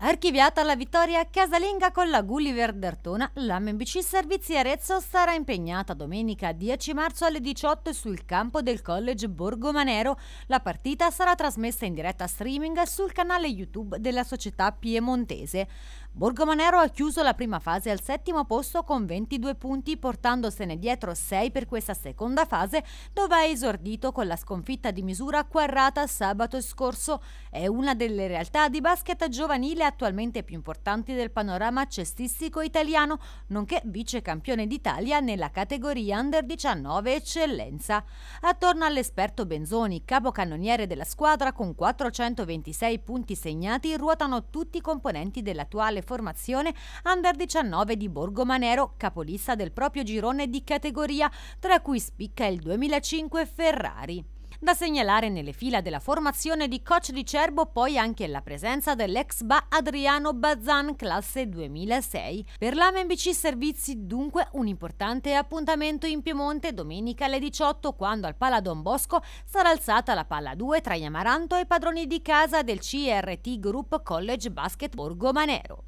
Archiviata la vittoria casalinga con la Gulliver d'Artona, la MBC Servizi Arezzo sarà impegnata domenica 10 marzo alle 18 sul campo del College Borgomanero. La partita sarà trasmessa in diretta streaming sul canale YouTube della società piemontese. Borgomanero ha chiuso la prima fase al settimo posto con 22 punti, portandosene dietro 6 per questa seconda fase, dove ha esordito con la sconfitta di misura Quarrata sabato scorso. È una delle realtà di basket giovanile attualmente più importanti del panorama cestistico italiano, nonché vice campione d'Italia nella categoria Under 19 Eccellenza. Attorno all'esperto Benzoni, capocannoniere della squadra con 426 punti segnati, ruotano tutti i componenti dell'attuale formazione Under 19 di Borgomanero, capolista del proprio girone di categoria, tra cui spicca il 2005 Ferrari. Da segnalare nelle fila della formazione di coach di Cerbo poi anche la presenza dell'ex BA Adriano Bazzan, classe 2006. Per l'AMBC Servizi dunque un importante appuntamento in Piemonte domenica alle 18 quando al Pala Don Bosco sarà alzata la palla 2 tra gli Amaranto e padroni di casa del CRT Group College Basket Borgo Manero.